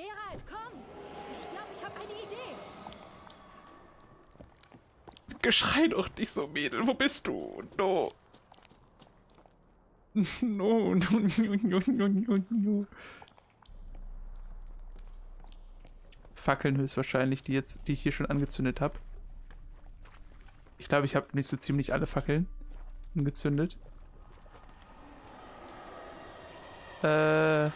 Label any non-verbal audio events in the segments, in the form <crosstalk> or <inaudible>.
Gerald, komm! Ich glaube, ich habe eine Idee. Geschrei doch nicht so, Mädel. Wo bist du? <laughs> No. No, no, no, no, no, no. Fackeln höchstwahrscheinlich, die jetzt, die ich hier schon angezündet habe. Ich glaube, ich habe nicht so ziemlich alle Fackeln angezündet. Äh.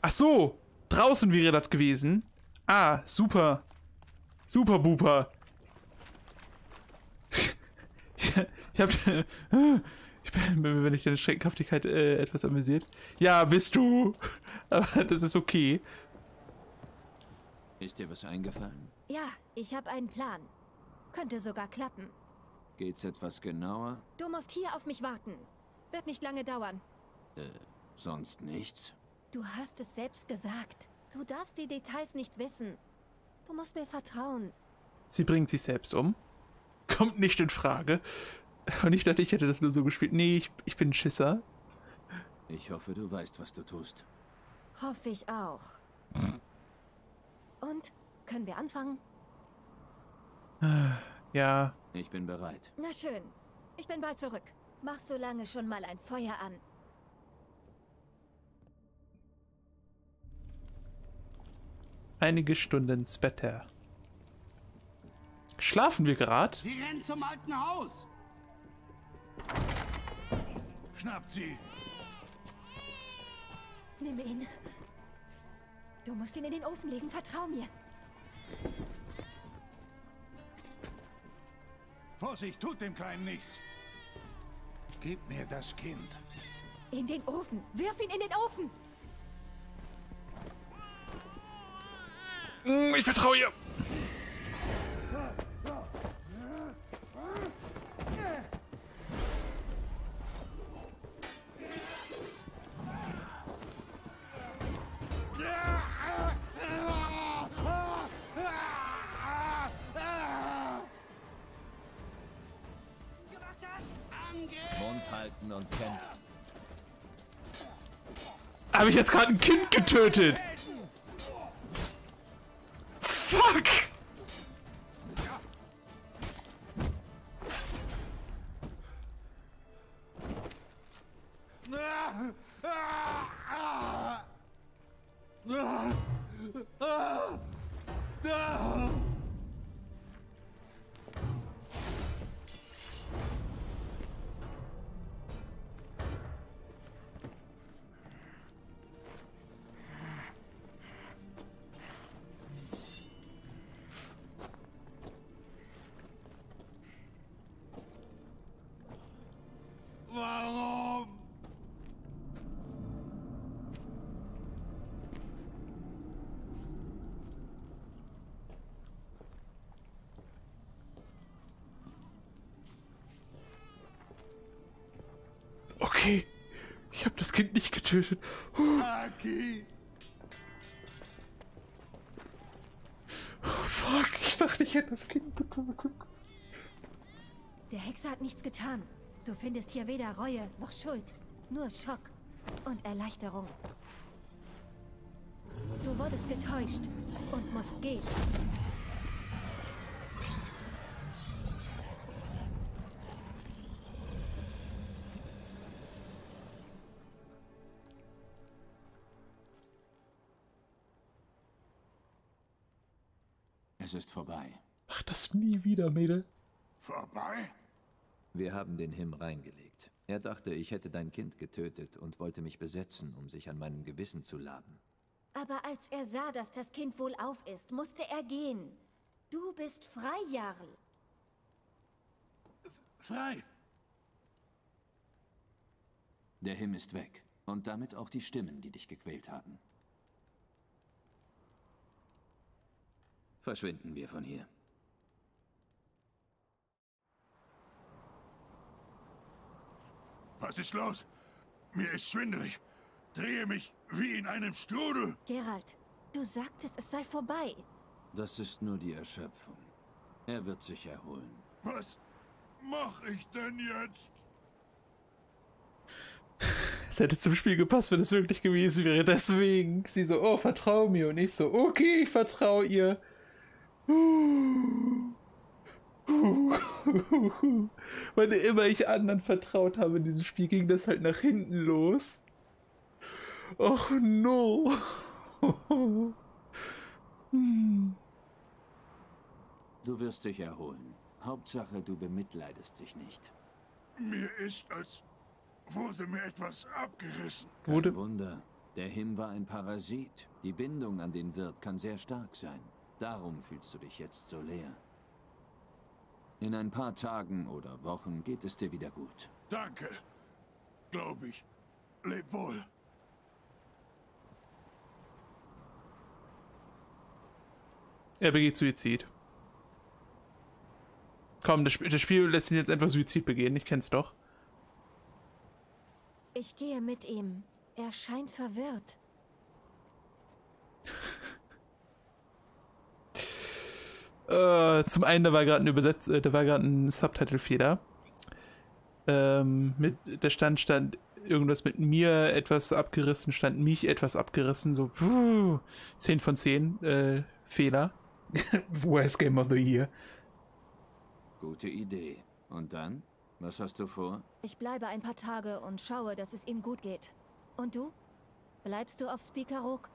Ach so, draußen wäre das gewesen. Ah, super. Super Buper. <laughs> ich hab. <laughs> Ich bin, wenn ich deine Schreckenhaftigkeit äh, etwas amüsiert. Ja, bist du. <laughs> Aber das ist okay. Ist dir was eingefallen? Ja, ich habe einen Plan. Könnte sogar klappen. Geht's etwas genauer? Du musst hier auf mich warten. Wird nicht lange dauern. Äh, sonst nichts? Du hast es selbst gesagt. Du darfst die Details nicht wissen. Du musst mir vertrauen. Sie bringt sich selbst um. Kommt nicht in Frage. Und ich dachte, ich hätte das nur so gespielt. Nee, ich, ich bin ein Schisser. Ich hoffe, du weißt, was du tust. Hoffe ich auch. Und? Können wir anfangen? Ja, Ich bin bereit. Na schön. Ich bin bald zurück. Mach so lange schon mal ein Feuer an. Einige Stunden später. Schlafen wir gerade? Sie rennt zum alten Haus. Schnappt sie. Nimm ihn. Du musst ihn in den Ofen legen, vertrau mir. Vorsicht, tut dem Kleinen nichts. Gib mir das Kind. In den Ofen. Wirf ihn in den Ofen. Ich vertraue ihr. Mund halten und kämpfen. Habe ich jetzt gerade ein Kind getötet? Fuck! Okay. Ich habe das Kind nicht getötet. Aki. Fuck, ich dachte, ich hätte das Kind getötet. Der Hexer hat nichts getan. Du findest hier weder Reue noch Schuld. Nur Schock und Erleichterung. Du wurdest getäuscht und musst gehen. Es ist vorbei. Mach das nie wieder, Mädel. Vorbei? Wir haben den Him reingelegt. Er dachte, ich hätte dein Kind getötet und wollte mich besetzen, um sich an meinem Gewissen zu laben. Aber als er sah, dass das Kind wohlauf ist, musste er gehen. Du bist frei, Jarl. Frei. Der Him ist weg. Und damit auch die Stimmen, die dich gequält haben. Verschwinden wir von hier. Was ist los? Mir ist schwindelig. Drehe mich wie in einem Strudel. Gerald, du sagtest, es sei vorbei. Das ist nur die Erschöpfung. Er wird sich erholen. Was mach ich denn jetzt? Das hätte zum Spiel gepasst, wenn es wirklich gewesen wäre. Deswegen, sie so, oh, vertrau mir. Und ich so, okay, ich vertraue ihr. <laughs> Wann immer ich anderen vertraut habe in diesem Spiel, ging das halt nach hinten los. Och no. <laughs> Du wirst dich erholen. Hauptsache, du bemitleidest dich nicht. Mir ist, als wurde mir etwas abgerissen. Kein Wurde- Wunder. Der Him war ein Parasit. Die Bindung an den Wirt kann sehr stark sein. Darum fühlst du dich jetzt so leer. In ein paar Tagen oder Wochen geht es dir wieder gut. Danke. Glaub ich. Leb wohl. Er begeht Suizid. Komm, das, Sp das Spiel lässt ihn jetzt einfach Suizid begehen. Ich kenn's doch. Ich gehe mit ihm. Er scheint verwirrt. <laughs> Äh, zum einen, da war gerade ein Übersetz, äh, da war gerade ein Subtitle-Fehler. Ähm, mit, der stand, stand irgendwas mit mir etwas abgerissen, stand mich etwas abgerissen, so puh, 10 von 10 äh, Fehler. <laughs> Worst Game of the Year. Gute Idee. Und dann? Was hast du vor? Ich bleibe ein paar Tage und schaue, dass es ihm gut geht. Und du? Bleibst du auf Speakerrook?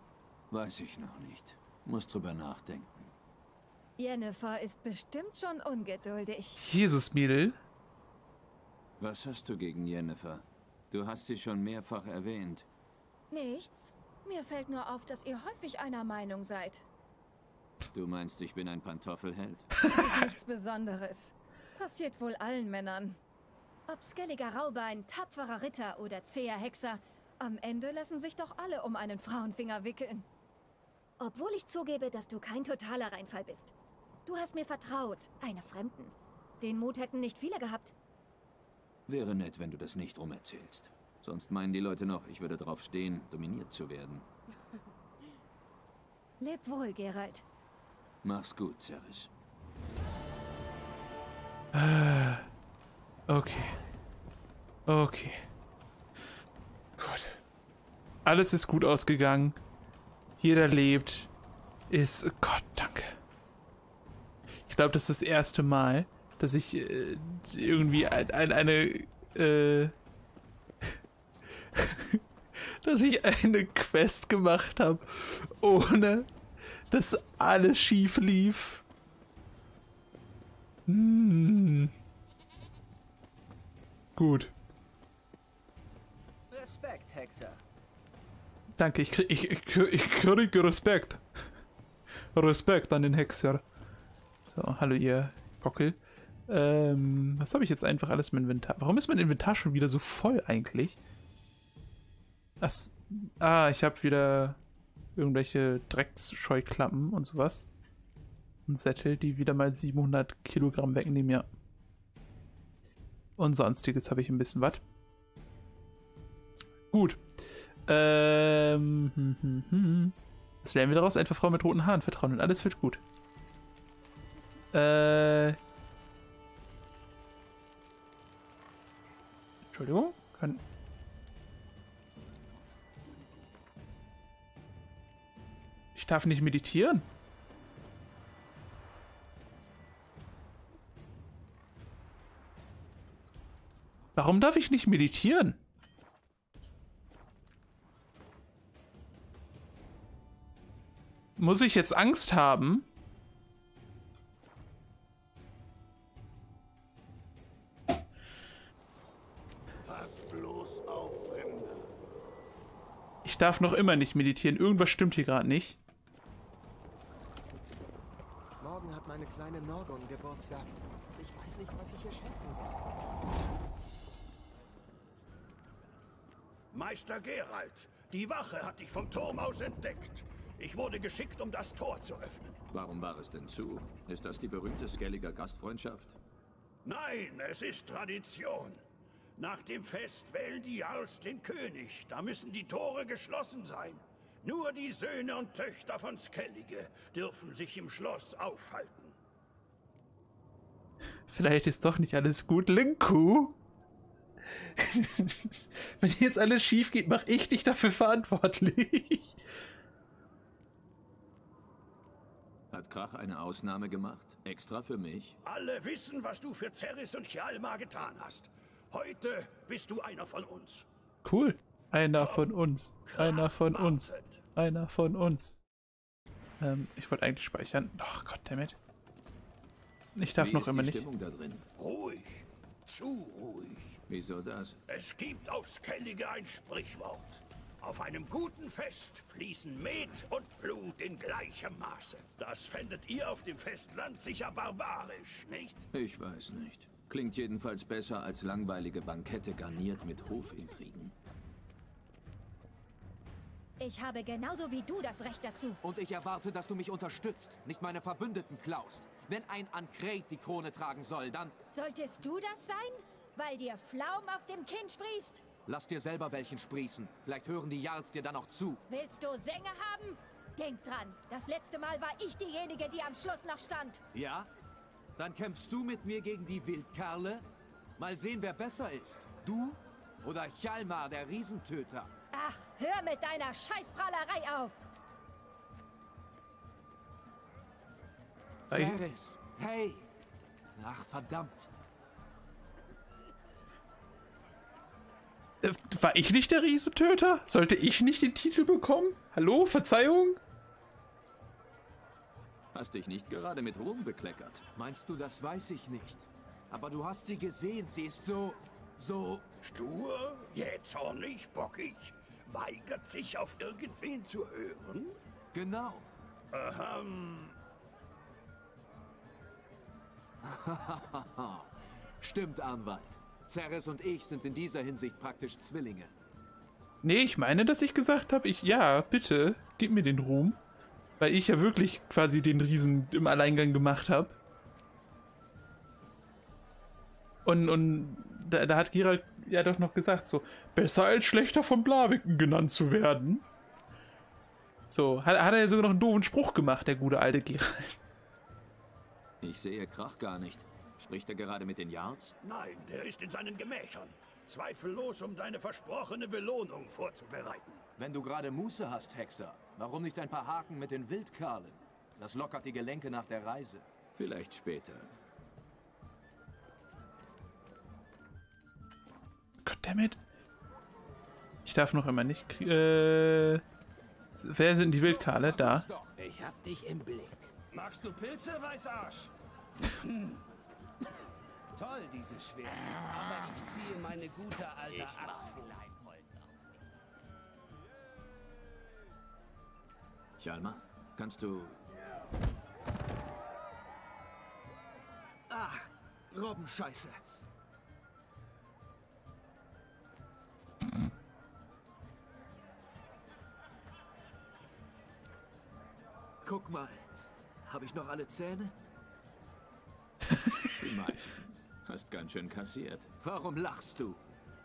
Weiß ich noch nicht. Muss drüber nachdenken. Jennifer ist bestimmt schon ungeduldig. Jesus, Mädel. Was hast du gegen Jennifer? Du hast sie schon mehrfach erwähnt. Nichts. Mir fällt nur auf, dass ihr häufig einer Meinung seid. Du meinst, ich bin ein Pantoffelheld? Das ist nichts <laughs> Besonderes. Passiert wohl allen Männern. Ob skelliger Raubein, tapferer Ritter oder zäher Hexer, am Ende lassen sich doch alle um einen Frauenfinger wickeln. Obwohl ich zugebe, dass du kein totaler Reinfall bist. Du hast mir vertraut, eine Fremden. Den Mut hätten nicht viele gehabt. Wäre nett, wenn du das nicht rumerzählst. Sonst meinen die Leute noch, ich würde drauf stehen, dominiert zu werden. <laughs> Leb wohl, Geralt. Mach's gut, Ceres. Okay. Okay. Gut. Alles ist gut ausgegangen. Jeder lebt. Ist. Gott, danke. Ich glaube, das ist das erste Mal, dass ich äh, irgendwie ein, ein, eine. Äh, <laughs> dass ich eine Quest gemacht habe, ohne dass alles schief lief. Hm. Gut. Respekt, Hexer. Danke, ich, krieg, ich, ich, ich kriege Respekt. Respekt an den Hexer. So, hallo ihr Bockel. Ähm, was habe ich jetzt einfach alles im Inventar? Warum ist mein Inventar schon wieder so voll eigentlich? Ach, ah, ich habe wieder irgendwelche Drecksscheuklappen und sowas. Und Sättel, die wieder mal 700 Kilogramm wegnehmen, ja. Und sonstiges habe ich ein bisschen was. Gut. Ähm, hm, hm, hm. Was lernen wir daraus? Einfach Frau mit roten Haaren vertrauen und alles wird gut. Äh. Entschuldigung? Kann. Ich darf nicht meditieren. Warum darf ich nicht meditieren? Muss ich jetzt Angst haben? Ich darf noch immer nicht meditieren. Irgendwas stimmt hier gerade nicht. Morgen hat meine kleine Norgon Geburtstag. Ich weiß nicht, was ich ihr schenken soll. Meister Gerald, die Wache hat dich vom Turm aus entdeckt. Ich wurde geschickt, um das Tor zu öffnen. Warum war es denn zu? Ist das die berühmte Skelliger Gastfreundschaft? Nein, es ist Tradition. Nach dem Fest wählen die Jarls den König. Da müssen die Tore geschlossen sein. Nur die Söhne und Töchter von Skellige dürfen sich im Schloss aufhalten. Vielleicht ist doch nicht alles gut. Linku? <laughs> Wenn jetzt alles schief geht, mache ich dich dafür verantwortlich. Hat Krach eine Ausnahme gemacht? Extra für mich? Alle wissen, was du für Ceres und Hjalmar getan hast. Heute bist du einer von uns. Cool. Einer von uns. Einer von uns. Einer von uns. Ähm, ich wollte eigentlich speichern. Ach Gott, damit. Ich darf Wie noch ist immer die nicht. Stimmung da drin? Ruhig. Zu ruhig. Wieso das? Es gibt auf Skellige ein Sprichwort. Auf einem guten Fest fließen Met und Blut in gleichem Maße. Das fändet ihr auf dem Festland sicher barbarisch, nicht? Ich weiß nicht. Klingt jedenfalls besser als langweilige Bankette garniert mit Hofintrigen. Ich habe genauso wie du das Recht dazu. Und ich erwarte, dass du mich unterstützt, nicht meine Verbündeten klaust. Wenn ein Ankret die Krone tragen soll, dann Solltest du das sein? Weil dir Flaum auf dem Kinn sprießt? lass dir selber welchen sprießen. Vielleicht hören die Jarls dir dann auch zu. Willst du Sänge haben? Denk dran, das letzte Mal war ich diejenige, die am Schluss noch stand. Ja? Dann kämpfst du mit mir gegen die Wildkerle? Mal sehen, wer besser ist. Du oder Hjalmar, der Riesentöter? Ach, hör mit deiner Scheißprahlerei auf! Ei. Ceres, hey! Ach, verdammt. Äh, war ich nicht der Riesentöter? Sollte ich nicht den Titel bekommen? Hallo, Verzeihung? Hast dich nicht gerade mit Ruhm bekleckert. Meinst du, das weiß ich nicht? Aber du hast sie gesehen, sie ist so... so... Stur, jähzornig, bockig, weigert sich auf irgendwen zu hören? genau. Ahem, <laughs> Stimmt, Anwalt. Ceres und ich sind in dieser Hinsicht praktisch Zwillinge. Nee, ich meine, dass ich gesagt habe, ich, ja, bitte, gib mir den Ruhm. Weil ich ja wirklich quasi den Riesen im Alleingang gemacht habe. Und, und da, da hat Geralt ja doch noch gesagt, so, besser als schlechter von Blaviken genannt zu werden. So, hat, hat er ja sogar noch einen doofen Spruch gemacht, der gute alte Geralt. Ich sehe Krach gar nicht. Spricht er gerade mit den Jarls? nein, der ist in seinen Gemächern. Zweifellos, um deine versprochene Belohnung vorzubereiten. Wenn du gerade Muße hast, Hexer, warum nicht ein paar Haken mit den Wildkerlen? Das lockert die Gelenke nach der Reise. Vielleicht später. Goddammit. Ich darf noch immer nicht. Äh, wer sind die Wildkale? Da. Ich hab dich im Blick. Magst du Pilze, Weißarsch? Toll, dieses Schwert. Aber ich ziehe meine gute alte Axt vor. Hjalmar, kannst du... Ah, Robbenscheiße. Guck mal. Habe ich noch alle Zähne? Die meisten. Hast ganz schön kassiert. Warum lachst du?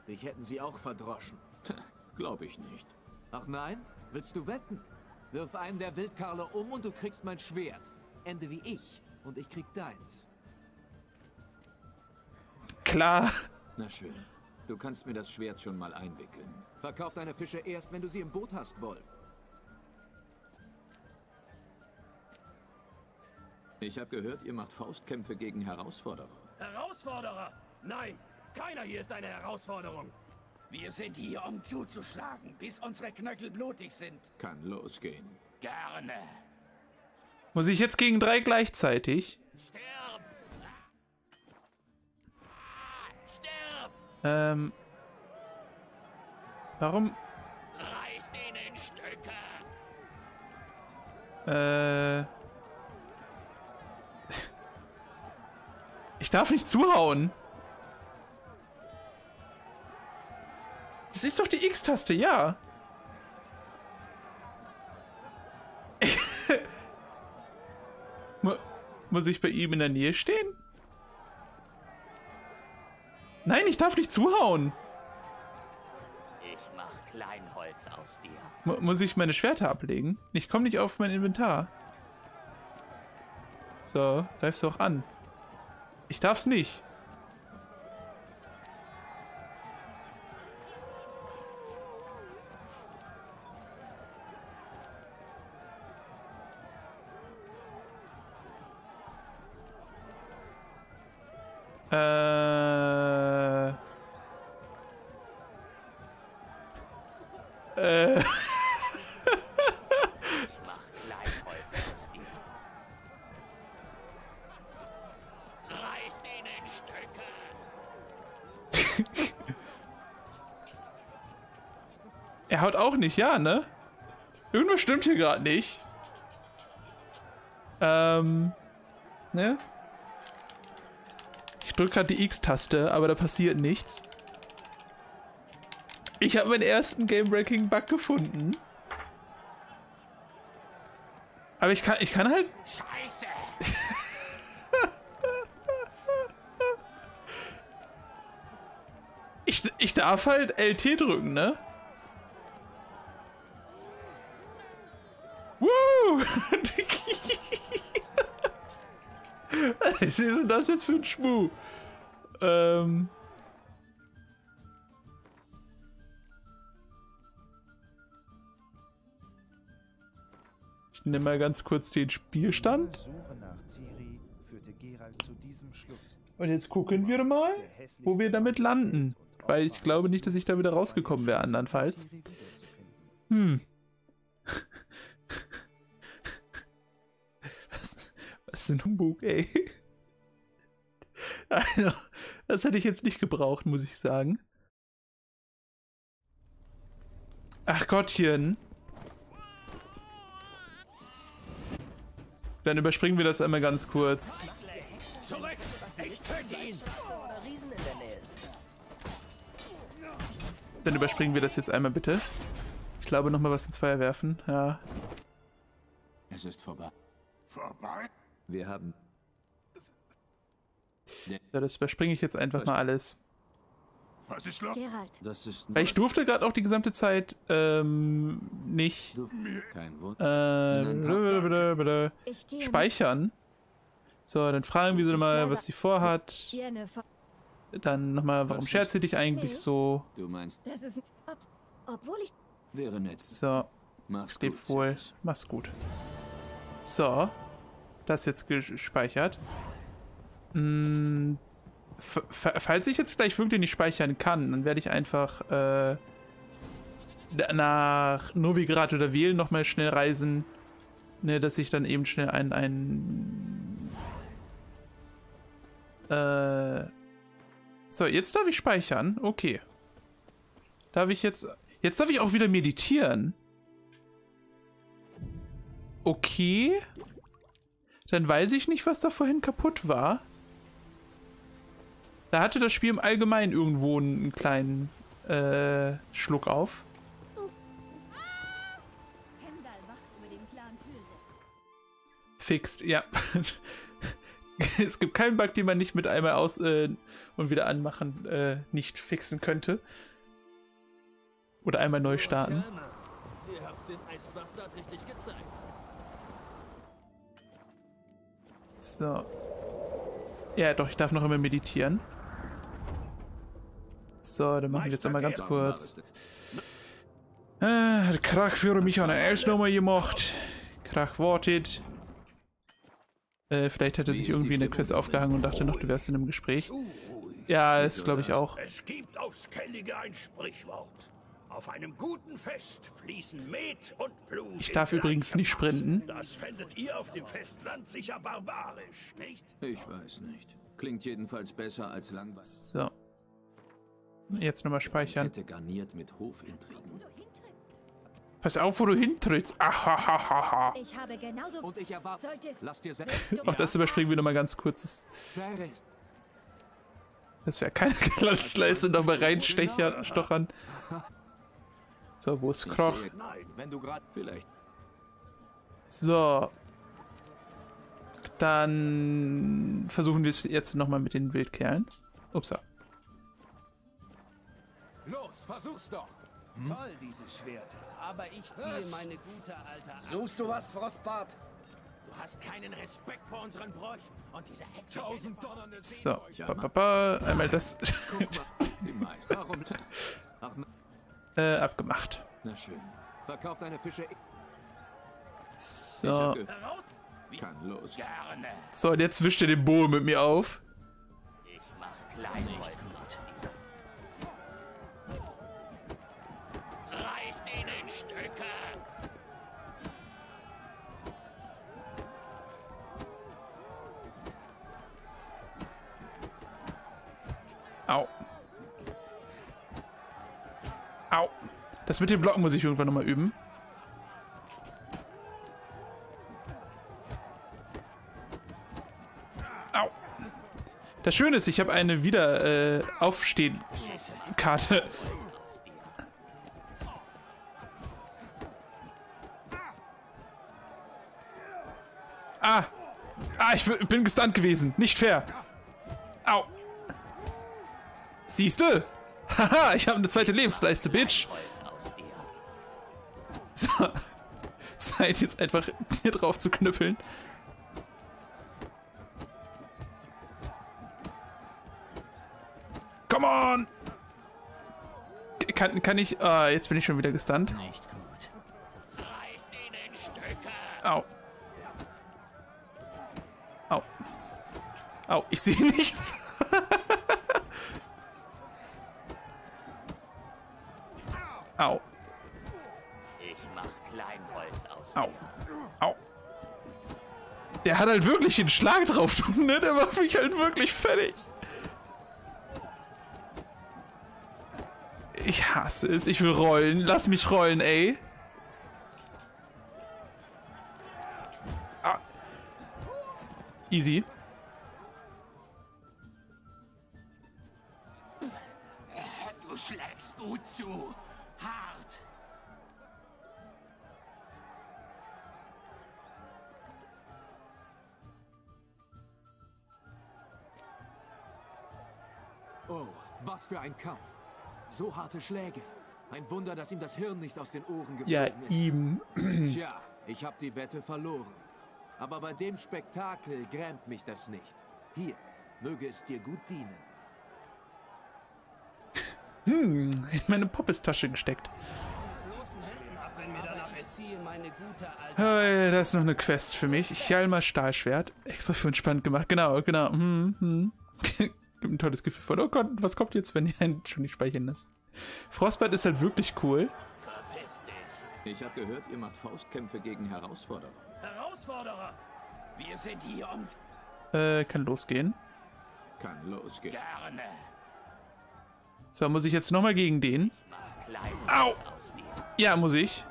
Dich hätten sie auch verdroschen. Tja, Glaub ich nicht. Ach nein? Willst du wetten? Wirf einen der Wildkarle um und du kriegst mein Schwert. Ende wie ich. Und ich krieg deins. Klar. Na schön. Du kannst mir das Schwert schon mal einwickeln. Verkauf deine Fische erst, wenn du sie im Boot hast, Wolf. Ich habe gehört, ihr macht Faustkämpfe gegen Herausforderer. Herausforderer? Nein, keiner hier ist eine Herausforderung. Wir sind hier, um zuzuschlagen, bis unsere Knöchel blutig sind. Kann losgehen. Gerne. Muss ich jetzt gegen drei gleichzeitig? Stirb! Ah, Stirb! Ähm. Warum? Reißt ihn in Stücke! Äh. <laughs> Ich darf nicht zuhauen. Das ist doch die X-Taste, ja. <laughs> Mu Muss ich bei ihm in der Nähe stehen? Nein, ich darf nicht zuhauen. Ich mach Kleinholz aus dir. Mu muss ich meine Schwerter ablegen? Ich komme nicht auf mein Inventar. So, greifst du auch an. Ich darf's nicht. Äh. Äh. Reißt ihn in Stücke. Er haut auch nicht, ja, ne? Irgendwas stimmt hier gerade nicht. Ähm. Ne? Ich drücke gerade die X-Taste, aber da passiert nichts. Ich habe meinen ersten Game-Breaking-Bug gefunden. Aber ich kann, ich kann halt. Scheiße. <laughs> Ich, ich darf halt LT drücken, ne? Was ist denn das jetzt für ein Schmu? Ähm. Ich nehme mal ganz kurz den Spielstand. Und jetzt gucken wir mal, wo wir damit landen. Weil ich glaube nicht, dass ich da wieder rausgekommen wäre, andernfalls. Hm. <laughs> Was, was ist ein Humbug, ey? <laughs> Also, das hätte ich jetzt nicht gebraucht, muss ich sagen. Ach Gottchen. Dann überspringen wir das einmal ganz kurz. Zurück. Ich töte ihn. Dann überspringen wir das jetzt einmal bitte. Ich glaube, nochmal was ins Feuer werfen. Ja. Es ist vorbei. Vorbei? Wir haben. Ja das überspringe ich jetzt einfach mal alles. Was ist los? Gerald, Das ist. Weil ich durfte gerade auch die gesamte Zeit ähm, nicht Du, kein Wort. äh, ich gehe speichern. So, dann fragen wir sie mal, was sie vorhat. Dann nochmal, warum Was schert sie dich eigentlich Nee. so? Du meinst, Das ist... Obwohl ich... wäre nett. So, Mach's gut. wohl. Mach's gut. So, das jetzt gespeichert. F- falls ich jetzt gleich wirklich nicht speichern kann, dann werde ich einfach äh, nach Novigrad oder Wählen nochmal schnell reisen. Ne, dass ich dann eben schnell ein, ein äh, so, jetzt darf ich speichern. Okay. Darf ich jetzt. Jetzt darf ich auch wieder meditieren. Okay. Dann weiß ich nicht, was da vorhin kaputt war. Da hatte das Spiel im Allgemeinen irgendwo einen kleinen äh, Schluck auf. Fixt, ja. <laughs> es gibt keinen Bug, den man nicht mit einmal aus äh, und wieder anmachen äh, nicht fixen könnte. Oder einmal neu starten. Ihr habt den Eisbastard richtig gezeigt. So. Ja, doch, ich darf noch immer meditieren. So, dann machen wir jetzt nochmal ganz kurz. Äh, hat Krach für mich an der Elsnummer gemacht. Krach wartet. Äh, vielleicht hat er sich irgendwie in der Quest aufgehangen und dachte noch, du wärst in einem Gespräch. Ja, das glaube ich auch. Es gibt auf Skellige ein Sprichwort. Auf einem guten Fest fließen Met und Blut. Ich darf übrigens nicht sprinten. Das fändet ihr auf dem Festland sicher barbarisch, nicht? Ich weiß nicht. Klingt jedenfalls besser als langweilig. So. Jetzt nochmal speichern. Hätte garniert mit Hofintrigen. Wo du hintrittst. Pass auf, wo du hintrittst. Ahahaha. Ich habe genauso... Und ich erwarte. Lass dir. Auch das überspringen wir nochmal ganz kurz. Das, wäre keine <laughs> Glanzleiste, nochmal reinstechen, stochern. So, wo ist Kroch? So. Dann versuchen wir es jetzt nochmal mit den Wildkerlen. Upsa. Los, versuch's doch. Toll, diese Schwerter. Aber ich ziehe meine gute alte Axt. Suchst du was, Frostbart? Du hast keinen Respekt vor unseren Bräuchen. Und diese Hexe... Tausend donnernde So. Ba, ba, ba. Einmal das Guck mal. Die meisten. Warum? Ach, <laughs> äh, abgemacht. Na schön. verkauf deine Fische. So. Kann los. Gerne. So, und jetzt wischt er den Bogen mit mir auf. Ich mach Kleinholz aus Das mit dem Blocken muss ich irgendwann nochmal üben. Au. Das Schöne ist, ich habe eine wieder äh, Aufstehen-Karte. Ah. Ah, ich bin gestunt gewesen. Nicht fair. Au. Siehste? Haha, ich habe eine zweite Lebensleiste, Bitch. Holz aus dir. So. <laughs> Zeit jetzt einfach hier drauf zu knüppeln. Come on! Kann, kann ich... Ah, jetzt bin ich schon wieder gestunt. Nicht gut. Reißt ihn in Stücke! Au. Au. Au, ich sehe nichts. <laughs> Au. Au. Au. Der hat halt wirklich den Schlag drauf <laughs> ne? Der macht mich halt wirklich fertig. Ich hasse es. Ich will rollen. Lass mich rollen, ey. Ah. Easy. Kampf. So harte Schläge. Ein Wunder, dass ihm das Hirn nicht aus den Ohren geflogen Ja, ist. ihm. <clears throat> Tja, ich habe die Wette verloren. Aber bei dem Spektakel grämt mich das nicht. Hier, möge es dir gut dienen. In meine Poppestasche gesteckt. Hey, da ist noch eine Quest für mich. Chalmar Stahlschwert. Extra für entspannt gemacht. Genau, genau. Hm, hm. <laughs> Gibt ein tolles Gefühl von, oh Gott, was kommt jetzt, wenn ihr einen schon nicht speichern lässt? Frostbite ist halt wirklich cool. Verpiss dich. Ich habe gehört, ihr macht Faustkämpfe gegen Herausforderer. Herausforderer! Wir sind hier um Äh, kann losgehen. Kann losgehen. gerne. So, muss ich jetzt nochmal gegen den? Dir. Ja, muss ich.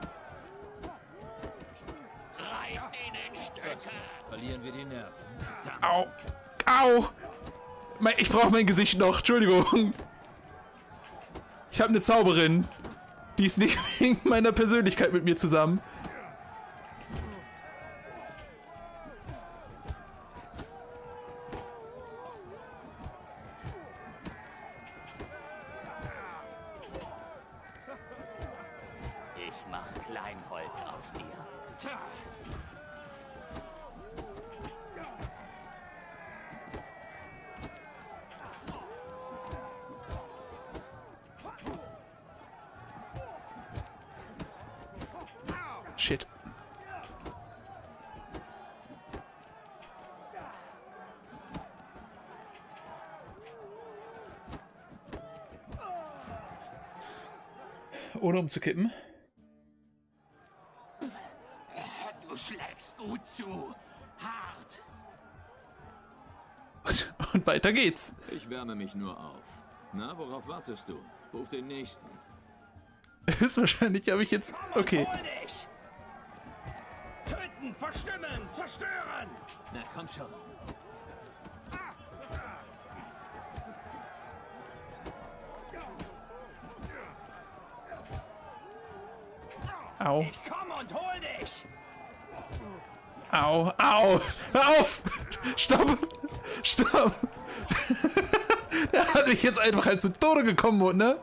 Reißt ihn in Stücke! Verlieren wir die Nerven. Au. Au. Ich brauche mein Gesicht noch. Entschuldigung. Ich habe eine Zauberin. Die ist nicht <laughs> wegen meiner Persönlichkeit mit mir zusammen. Umzukippen. Du schlägst gut zu. Hart. <laughs> Und weiter geht's. Ich wärme mich nur auf. Na, worauf wartest du? Ruf den nächsten. <laughs> Höchstwahrscheinlich habe ich jetzt. Okay. Hol dich! Töten, verstimmen, zerstören! Na komm schon. Au. Ich komme und hol dich! Au. Au. Hör auf. Stopp. Stopp. Der hat mich jetzt einfach halt zu Tode gekommen, ne?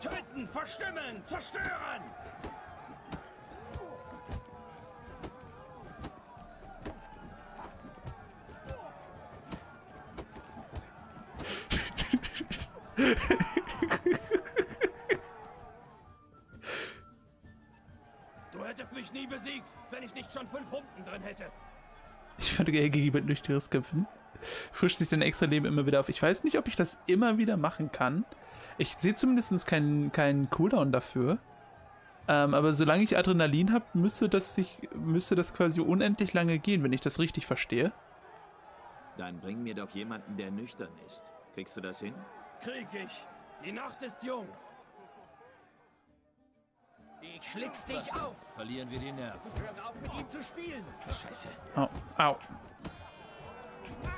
Töten, verstimmen, zerstören! Du hättest mich nie besiegt, wenn ich nicht schon fünf Humpen drin hätte. Ich fand Gigi mit nüchternes Kämpfen. Frischt sich dein extra Leben immer wieder auf. Ich weiß nicht, ob ich das immer wieder machen kann. Ich sehe zumindest keinen keinen Cooldown dafür. Ähm, aber solange ich Adrenalin habe, müsste das sich, müsste das quasi unendlich lange gehen, wenn ich das richtig verstehe. Dann bring mir doch jemanden, der nüchtern ist. Kriegst du das hin? Krieg ich. Die Nacht ist jung. Ich schlitz dich auf. Verlieren wir die Nerven. Hör auf, mit ihm zu spielen. Scheiße. Au, au.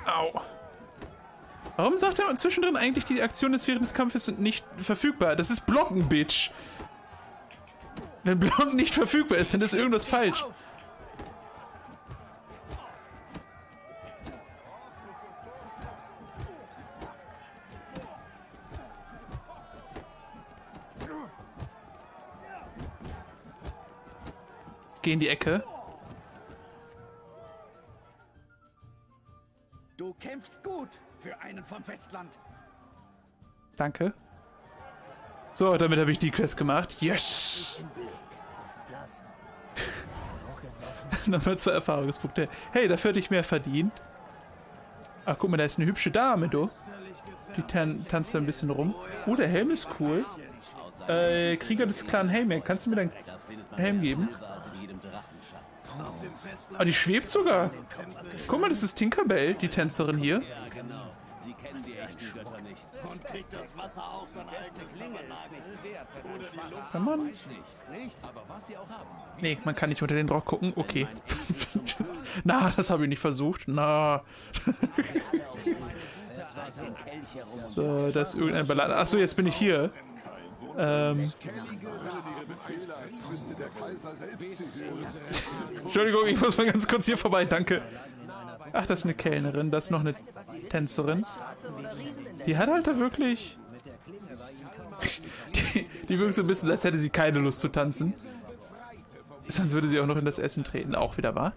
Au. Warum sagt er zwischendrin eigentlich, die Aktionen des während des Kampfes sind nicht verfügbar? Das ist Blocken, Bitch. Wenn Blocken nicht verfügbar ist, dann ist irgendwas falsch. Geh in die Ecke. Du kämpfst gut für einen vom Festland. Danke. So, damit habe ich die Quest gemacht. Yes! <laughs> Nochmal zwei Erfahrungspunkte. Hey, dafür hätte ich mehr verdient. Ach, guck mal, da ist eine hübsche Dame, du. Die tan tanzt da ein bisschen rum. Oh, der Helm ist cool. Äh, Krieger des Clan Helm. Kannst du mir deinen Helm geben? Ah, die schwebt sogar. Guck mal, das ist Tinkerbell, die Tänzerin hier. Sie kennen die echten Götter nicht. Und kriegt das Wasser auch sein eigenes Klinge ist nichts wert, wenn ein schwacher Kann man? Nicht, aber was sie auch haben. Nee, man kann nicht unter den Rock gucken. Okay. <laughs> Na, das habe ich nicht versucht. Na. <laughs> so, das ist irgendein Ballade. Achso, jetzt bin ich hier. Ähm. Entschuldigung, ich muss mal ganz kurz hier vorbei. Danke. Ach, das ist eine Kellnerin. Das ist noch eine Tänzerin. Die hat halt da wirklich... <laughs> Die, die wirkt so ein bisschen, als hätte sie keine Lust zu tanzen. Sonst würde sie auch noch in das Essen treten. Auch wieder wahr.